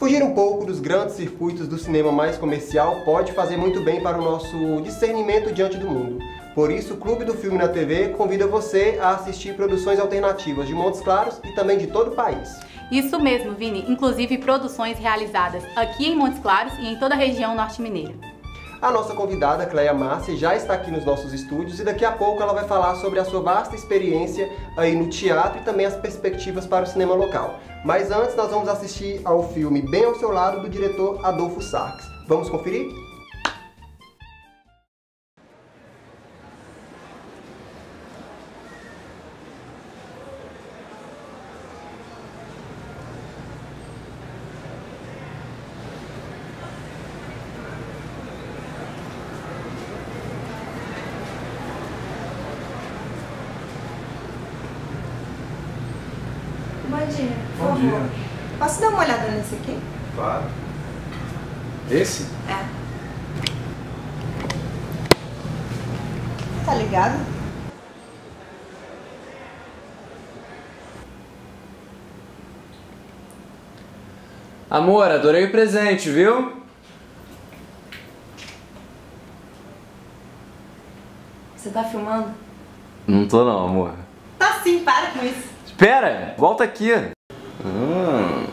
Fugir um pouco dos grandes circuitos do cinema mais comercial pode fazer muito bem para o nosso discernimento diante do mundo. Por isso, o Clube do Filme na TV convida você a assistir produções alternativas de Montes Claros e também de todo o país. Isso mesmo, Vini, inclusive produções realizadas aqui em Montes Claros e em toda a região norte mineira. A nossa convidada, Cleia Márcia, já está aqui nos nossos estúdios e daqui a pouco ela vai falar sobre a sua vasta experiência aí no teatro e também as perspectivas para o cinema local. Mas antes nós vamos assistir ao filme Bem ao Seu Lado, do diretor Adolfo Sarques. Vamos conferir? Dia. por Bom dia. favor. Posso dar uma olhada nesse aqui? Claro. Esse? É. Tá ligado? Amor, adorei o presente, viu? Você tá filmando? Não tô não, amor. Tá sim, para com isso. Espera, volta aqui. Hum.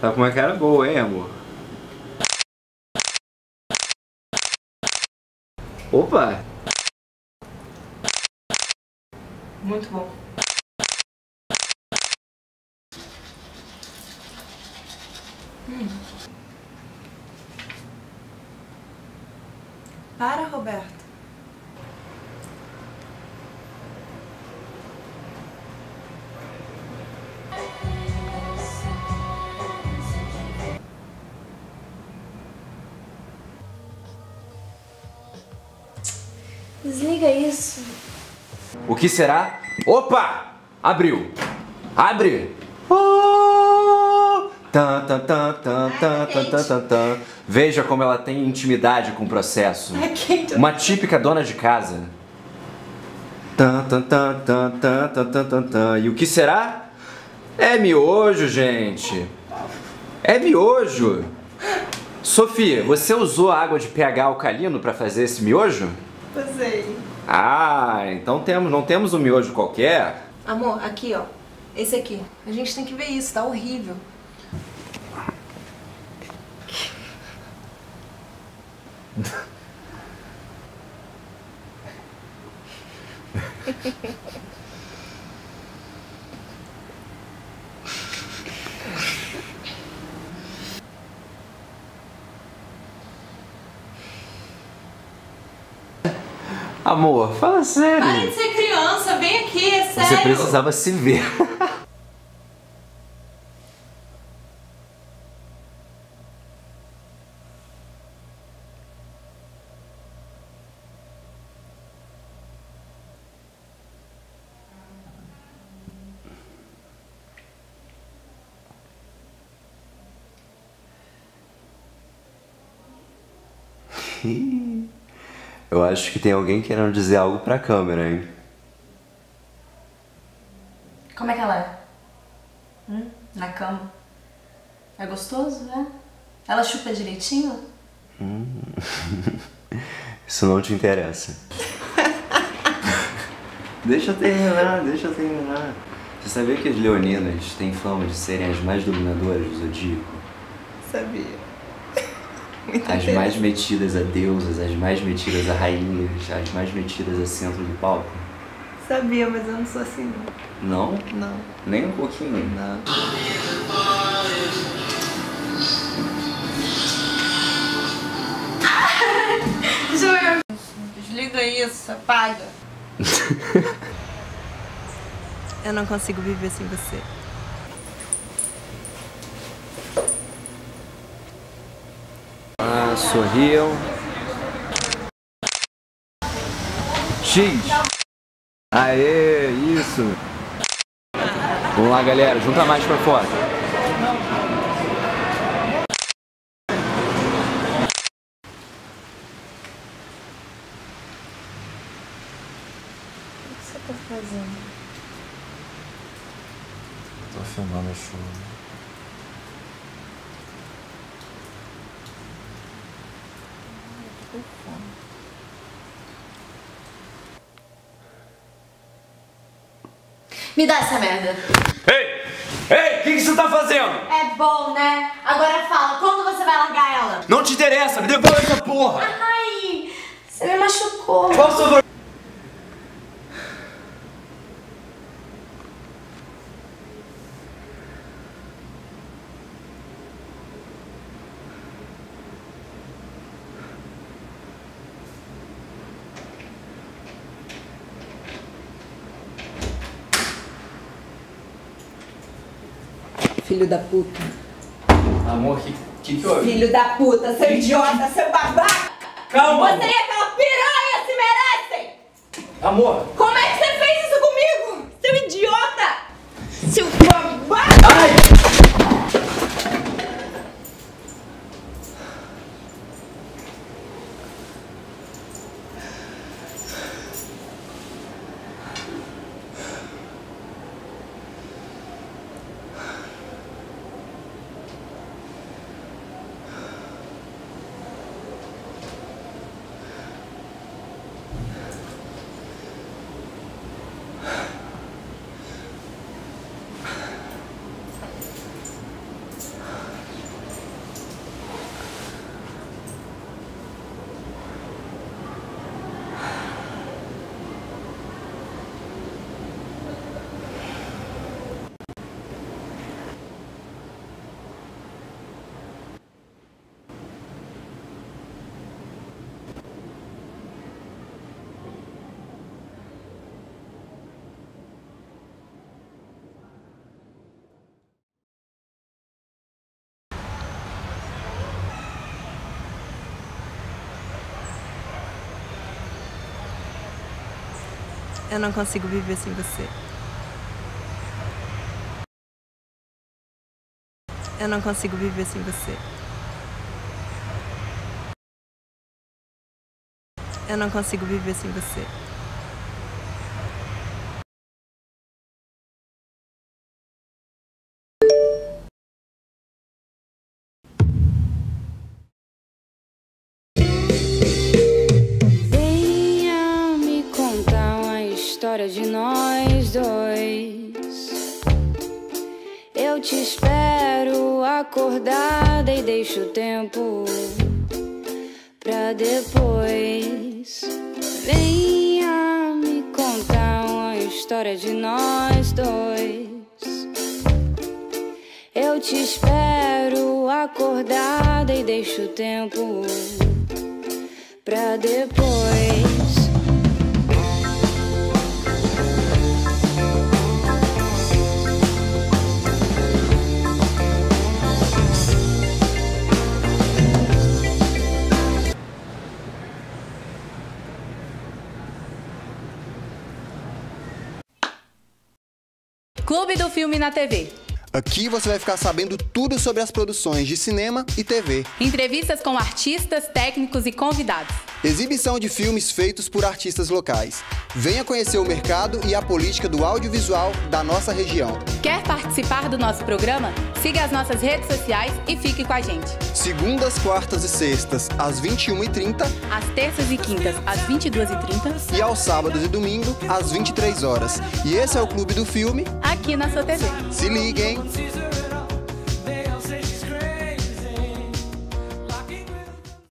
Tá com uma cara boa, hein, amor? Opa! Muito bom. Hum. Para, Roberto. Desliga isso. O que será? Opa! Abriu! Abre! Oh! Tan, tan, tan, tan, tan, tan, tan, tan, tan. Veja como ela tem intimidade com o processo. É quente. Uma típica dona de casa. Tan, tan, tan, tan, tan, tan, tan, tan, tan. E o que será? É miojo, gente. É miojo. Sofia, você usou água de pH alcalino para fazer esse miojo? Usei. Ah, então temos, não temos um miojo qualquer. Amor, aqui, ó. Esse aqui. A gente tem que ver isso, tá horrível. Amor, fala sério. Para de ser criança, vem aqui, é sério. Você precisava se ver. Eu acho que tem alguém querendo dizer algo pra câmera, hein? Como é que ela é? Hum? Na cama? É gostoso, né? Ela chupa direitinho? Isso não te interessa. deixa eu terminar, deixa eu terminar. Você sabia que as leoninas têm fama de serem as mais dominadoras do zodíaco? Sabia. As mais metidas a deusas, as mais metidas a rainhas, as mais metidas a centro do palco? Sabia, mas eu não sou assim, não. Não? Não. Nem um pouquinho. Não. Júlio! Desliga isso, apaga. eu não consigo viver sem você. Ah, sorriam. X. Aê, isso. Vamos lá, galera. Junta mais pra fora. O que você tá fazendo? Tô filmando a chuva. Com fome. Me dá essa merda. Ei! Ei, o que, que você tá fazendo? É bom, né? Agora fala, quando você vai largar ela? Não te interessa, me devolve essa porra! Ai, você me machucou. Qual o seu Filho da puta. Amor, que que, que houve? Filho da puta, seu idiota, seu babaca! Calma! Você e aquela piranha se merecem! Amor! Como é que você fez isso comigo? Seu idiota! Seu babaca! Ai! Eu não consigo viver sem você. Eu não consigo viver sem você. Eu não consigo viver sem você. História de nós dois. Eu te espero acordada e deixo o tempo pra depois. Venha me contar uma história de nós dois. Eu te espero acordada e deixo o tempo pra depois. Do Filme na TV. Aqui você vai ficar sabendo tudo sobre as produções de cinema e TV. Entrevistas com artistas, técnicos e convidados. Exibição de filmes feitos por artistas locais. Venha conhecer o mercado e a política do audiovisual da nossa região. Quer participar do nosso programa? Siga as nossas redes sociais e fique com a gente. Segundas, quartas e sextas, às 21h30 Às terças e quintas, às 22h30, e aos sábados e domingo, às 23 horas. E esse é o Clube do Filme. aqui na sua TV. Se liguem! Season